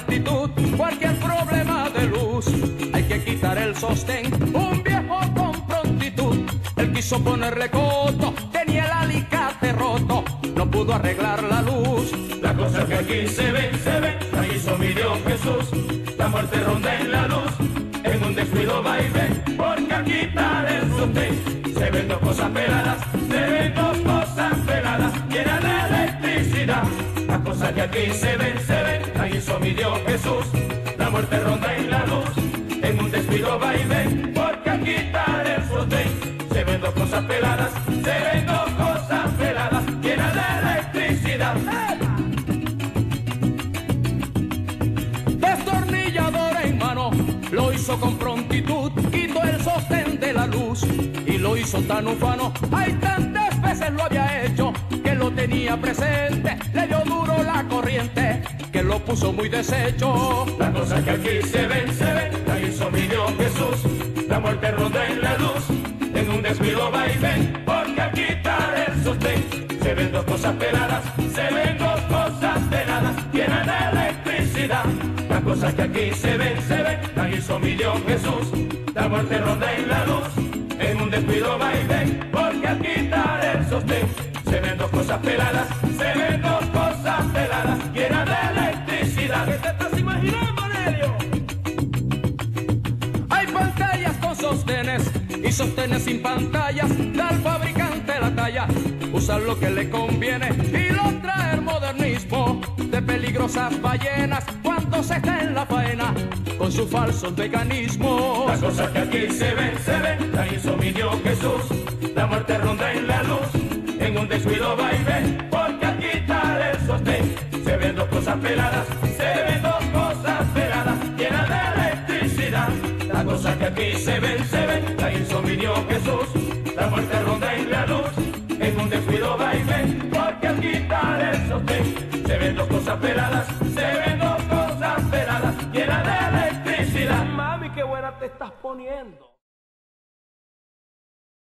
prontitud cualquier problema de luz. Hay que quitar el sostén, un viejo con prontitud. Él quiso ponerle coto, tenía el alicate roto, no pudo arreglar la luz. La cosa que aquí se ve, se ve, la hizo mi Dios Jesús. La muerte ronda en la luz, en un descuido va y ve, porque al quitar el sostén se ven dos cosas peladas, se ven dos cosas peladas, llenas de electricidad. Las cosas que aquí se ven, Dios Jesús. La muerte ronda en la luz, en un descuido va y ve, porque al quitar el sostén se ven dos cosas peladas, se ven dos cosas peladas, llenas de electricidad. Destornillador en mano, lo hizo con prontitud, quitó el sostén de la luz y lo hizo tan ufano. Hay tantas veces lo había hecho que lo tenía presente, lo puso muy deshecho. Las cosas que aquí se ven, se ven, la hizo mi Dios Jesús. La muerte ronda en la luz, en un descuido va y ven, porque al quitar el sostén se ven dos cosas peladas, se ven dos cosas peladas, llenas de electricidad. Las cosas que aquí se ven, se ven, la hizo mi Dios Jesús. La muerte ronda en la luz, en un descuido va y ven, porque al quitar el sostén se ven dos cosas peladas, sostenes sin pantallas. Da al fabricante la talla, usar lo que le conviene y lo traer modernismo de peligrosas ballenas cuando se está en la faena con sus falsos mecanismos. Las cosas que aquí se ven, se ven, la hizo mi Dios Jesús. La muerte ronda en la luz, en un descuido va y ven, porque al quitar el sostén se ven dos cosas peladas, se ven dos cosas peladas, llenas de electricidad. Las cosas que aquí se ven, se ven, Dios Jesús. La muerte ronda en la luz, en un descuido ven, porque al quitar el sostén se ven dos cosas peladas, se ven dos cosas peladas, llenas de electricidad. Mami, qué buena te estás poniendo.